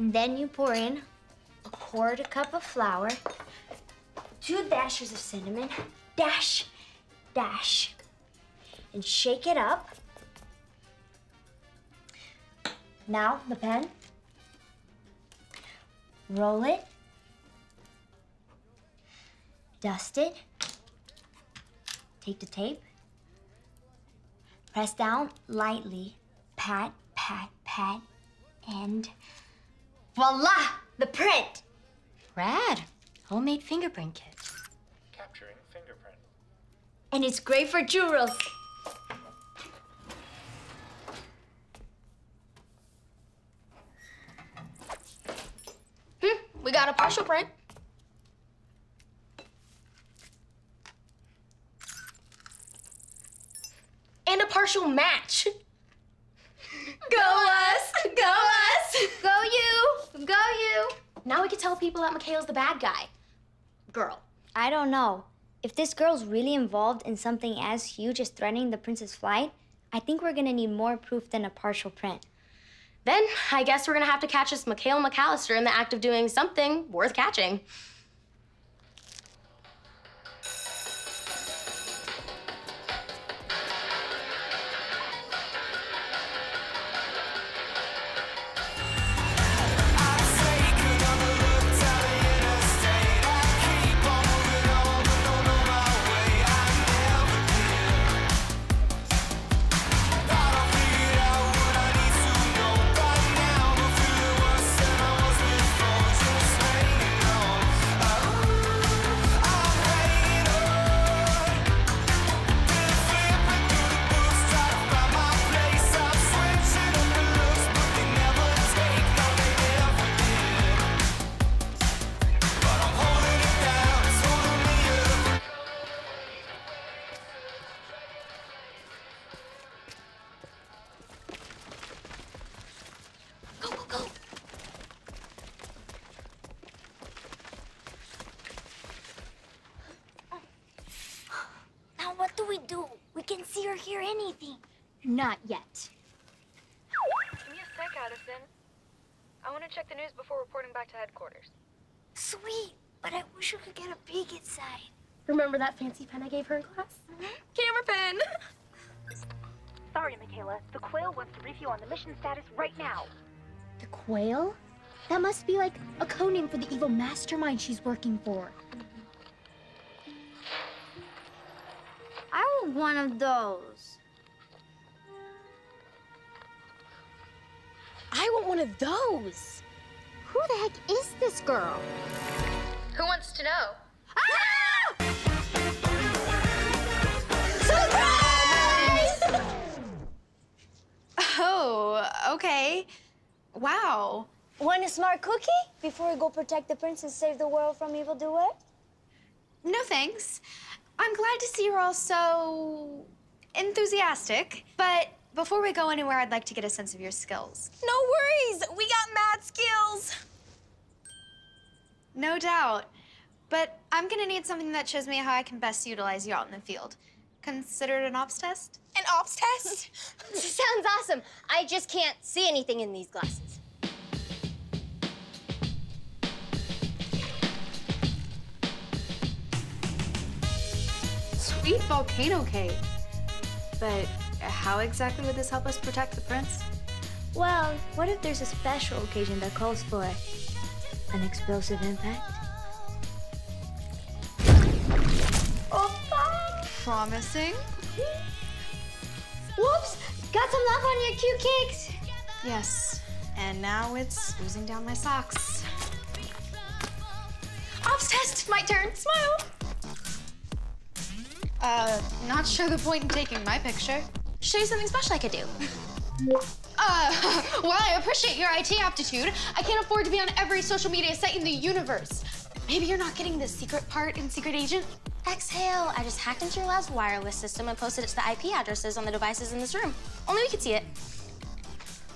And then you pour in a quarter cup of flour, two dashes of cinnamon, dash, dash, and shake it up. Now, the pen. Roll it. Dust it. Take the tape. Press down lightly. Pat, pat, pat. And voila! The print! Rad. Homemade fingerprint kit. Capturing fingerprint. And it's great for churros. Hmm, we got a partial print. And a partial match. Go us! Go us! Go you! Go you! Now we can tell people that McKeyla's the bad guy. Girl. I don't know. If this girl's really involved in something as huge as threatening the prince's flight, I think we're gonna need more proof than a partial print. Then I guess we're gonna have to catch this McKeyla McAlister in the act of doing something worth catching. Hear anything. Not yet. Give me a sec, Addison. I want to check the news before reporting back to headquarters. Sweet, but I wish we could get a peek inside. Remember that fancy pen I gave her in class? Mm-hmm. Camera pen. Sorry, McKeyla. The Quail wants to brief you on the mission status right now. The quail? That must be like a code name for the evil mastermind she's working for. I want one of those. I want one of those. Who the heck is this girl? Who wants to know? Ah! Oh, okay. Wow. Want a smart cookie before we go protect the prince and save the world from evil evildoers? No thanks. I'm glad to see you're all so enthusiastic. But before we go anywhere, I'd like to get a sense of your skills. No worries. We got mad skills. No doubt. But I'm gonna need something that shows me how I can best utilize you out in the field. Consider it an ops test? An ops test? Sounds awesome. I just can't see anything in these glasses. Sweet volcano cake. But how exactly would this help us protect the prince? Well, what if there's a special occasion that calls for an explosive impact? Oh, promising. Whoops! Got some love on your cute cakes. Yes. And now it's oozing down my socks. Ops test. My turn. Smile. Uh, not sure the point in taking my picture. Show you something special I could do. Uh, while I appreciate your IT aptitude, I can't afford to be on every social media site in the universe. Maybe you're not getting the secret part in Secret Agent? Exhale. I just hacked into your lab's wireless system and posted it to the IP addresses on the devices in this room. Only we could see it.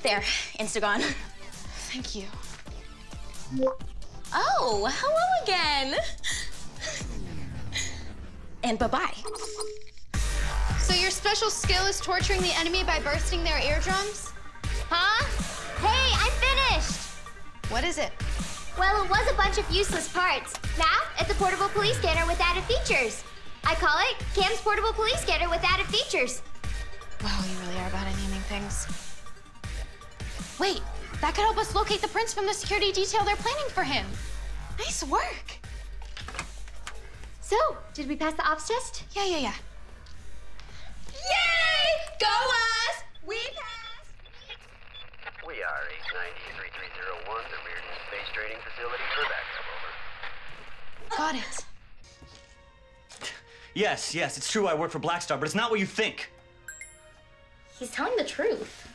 There. Instagon. Thank you. Oh, hello again. And bye-bye. So your special skill is torturing the enemy by bursting their eardrums? Huh? Hey, I'm finished. What is it? Well, it was a bunch of useless parts. Now, it's a portable police scanner with added features. I call it Cam's Portable Police Scanner with added features. Wow, you really are bad at naming things. Wait, that could help us locate the prince from the security detail they're planning for him. Nice work. So, did we pass the ops test? Yeah, yeah, yeah. Yay! Go us! We passed! We are 890-3301, the Reardon Space Trading Facility for backup, over. Got it. Yes, yes, it's true I work for Blackstar, but it's not what you think. He's telling the truth.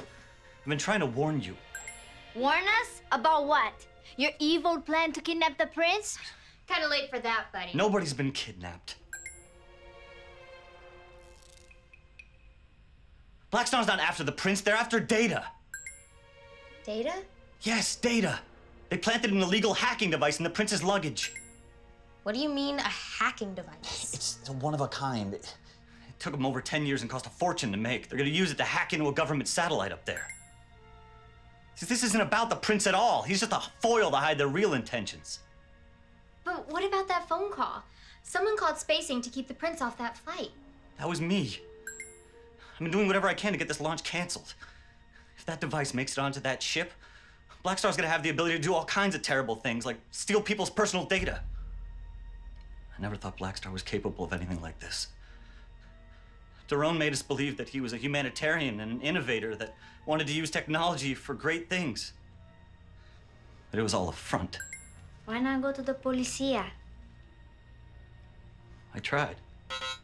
I've been trying to warn you. Warn us? About what? Your evil plan to kidnap the prince? Kinda late for that, buddy. Nobody's been kidnapped. Blackstar's not after the prince, they're after Data. Data? Yes, Data. They planted an illegal hacking device in the prince's luggage. What do you mean, a hacking device? It's one of a kind. It took them over 10 years and cost a fortune to make. They're gonna use it to hack into a government satellite up there. See, this isn't about the prince at all. He's just a foil to hide their real intentions. But what about that phone call? Someone called Space Inc. to keep the prince off that flight. That was me. I've been doing whatever I can to get this launch canceled. If that device makes it onto that ship, Blackstar's gonna have the ability to do all kinds of terrible things, like steal people's personal data. I never thought Blackstar was capable of anything like this. Daron made us believe that he was a humanitarian and an innovator that wanted to use technology for great things. But it was all a front. Why not go to the policia? I tried.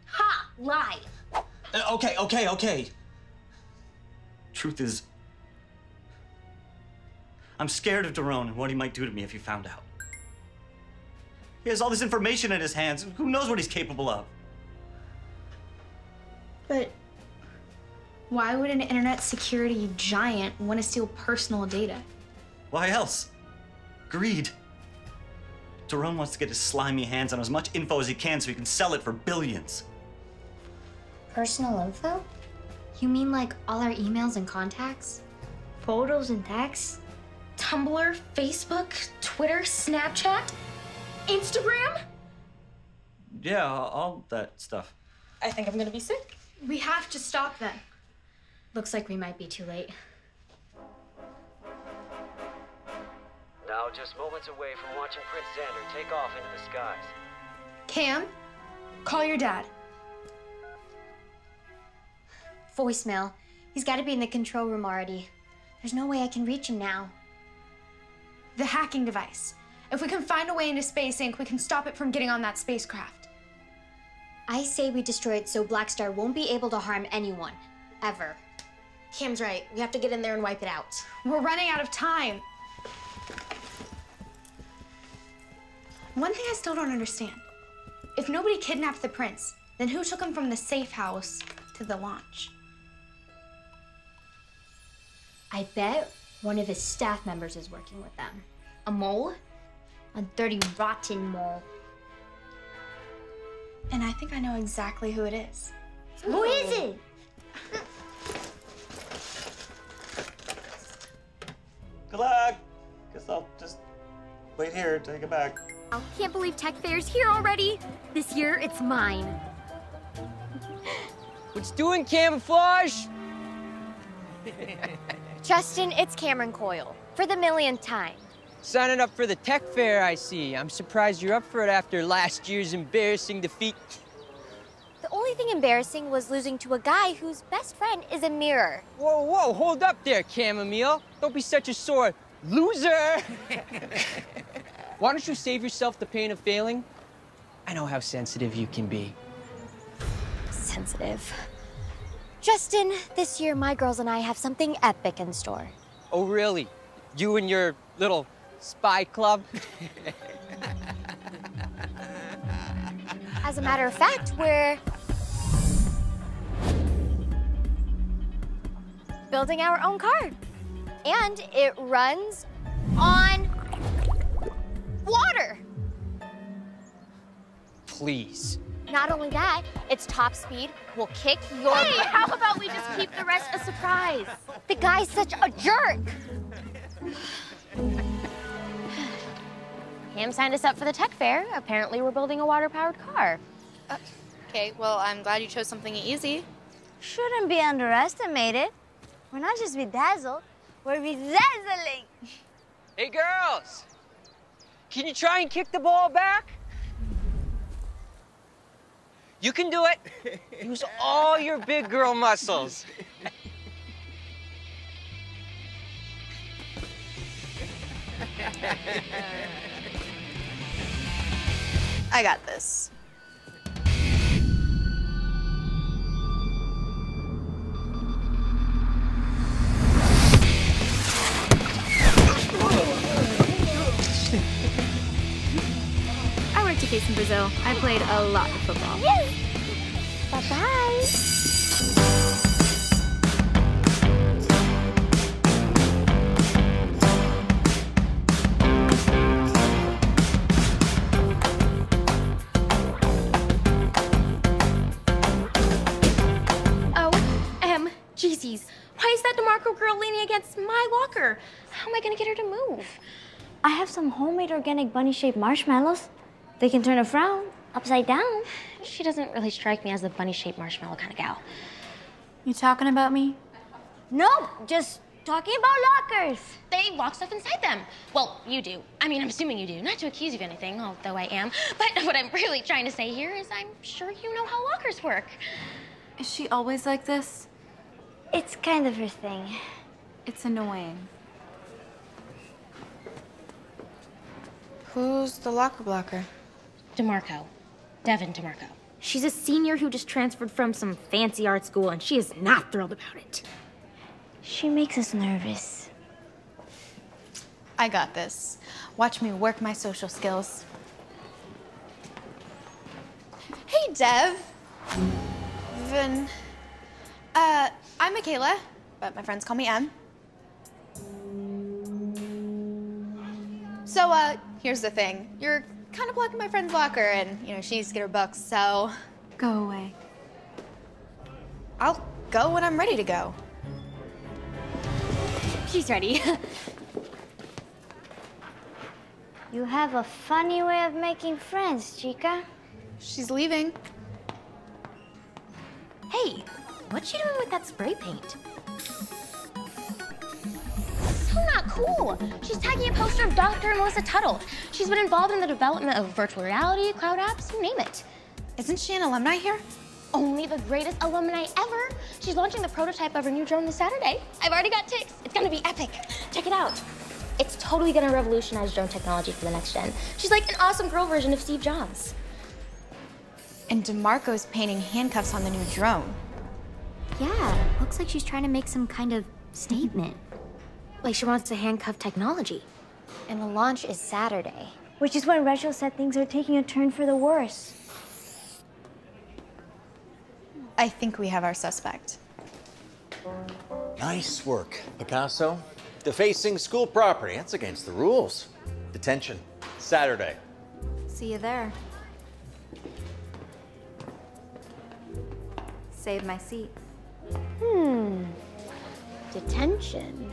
Ha! Lie. Uh, okay, okay, okay. Truth is, I'm scared of Daron and what he might do to me if he found out. He has all this information in his hands. Who knows what he's capable of? But why would an internet security giant want to steal personal data? Why else? Greed. Daron wants to get his slimy hands on as much info as he can so he can sell it for billions. Personal info? You mean like all our emails and contacts? Photos and texts? Tumblr, Facebook, Twitter, Snapchat, Instagram? Yeah, all that stuff. I think I'm gonna be sick. We have to stop them. Looks like we might be too late. Now just moments away from watching Prince Xander take off into the skies. Cam, call your dad. Voicemail. He's gotta be in the control room already. There's no way I can reach him now. The hacking device. If we can find a way into Space Inc., we can stop it from getting on that spacecraft. I say we destroy it so Blackstar won't be able to harm anyone. Ever. Cam's right. We have to get in there and wipe it out. We're running out of time. One thing I still don't understand. If nobody kidnapped the prince, then who took him from the safe house to the launch? I bet one of his staff members is working with them. A mole? A dirty, rotten mole. And I think I know exactly who it is. Who is it? Good luck. Guess I'll just wait here, take it back. I can't believe Tech Fair's here already. This year, it's mine. What's doing camouflage? Justin, it's Camryn Coyle. For the millionth time. Signing up for the tech fair, I see. I'm surprised you're up for it after last year's embarrassing defeat. The only thing embarrassing was losing to a guy whose best friend is a mirror. Whoa, whoa, hold up there, Chamomile. Don't be such a sore loser. Why don't you save yourself the pain of failing? I know how sensitive you can be. Sensitive. Justin, this year my girls and I have something epic in store. Oh, really? You and your little spy club? As a matter of fact, we're building our own car. And it runs Please. Not only that, its top speed will kick your Hey, how about we just keep the rest a surprise? The guy's such a jerk. Sam signed us up for the tech fair. Apparently, we're building a water-powered car. Okay, well, I'm glad you chose something easy. Shouldn't be underestimated. We're not just bedazzled, we're bedazzling. Hey, girls! Can you try and kick the ball back? You can do it. Use all your big girl muscles. I got this. Case in Brazil. I played a lot of football. Bye-bye. Oh, um, Jeezies. Why is that D'Marco girl leaning against my locker? How am I gonna get her to move? I have some homemade organic bunny-shaped marshmallows. They can turn a frown upside down. She doesn't really strike me as the bunny-shaped marshmallow kind of gal. You talking about me? No, just talking about lockers. They lock stuff inside them. Well, you do. I mean, I'm assuming you do. Not to accuse you of anything, although I am. But what I'm really trying to say here is I'm sure you know how lockers work. Is she always like this? It's kind of her thing. It's annoying. Who's the locker blocker? D'Marco. Devon D'Marco. She's a senior who just transferred from some fancy art school, and she is not thrilled about it. She makes us nervous. I got this. Watch me work my social skills. Hey, Dev. Vin. Uh, I'm McKeyla, but my friends call me Em. So, uh, here's the thing. You're kind of blocking my friend's locker, and, you know, she needs to get her books, so Go away. I'll go when I'm ready to go. She's ready. You have a funny way of making friends, Chica. She's leaving. hey, what's she doing with that spray paint? So not cool. She's tagging a poster of Dr. Melissa Tuttle. She's been involved in the development of virtual reality, cloud apps, you name it. Isn't she an alumni here? Only the greatest alumni ever. She's launching the prototype of her new drone this Saturday. I've already got ticks. It's gonna be epic. Check it out. It's totally gonna revolutionize drone technology for the next gen. She's like an awesome girl version of Steve Jobs. And D'Marco's painting handcuffs on the new drone. Yeah, looks like she's trying to make some kind of statement. Like she wants to handcuff technology. And the launch is Saturday. Which is when Rachel said things are taking a turn for the worse. I think we have our suspect. Nice work, Picasso. Defacing school property, that's against the rules. Detention, Saturday. See you there. Save my seat. Hmm. Detention.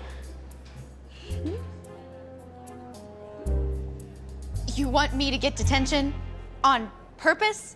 You want me to get detention? On purpose?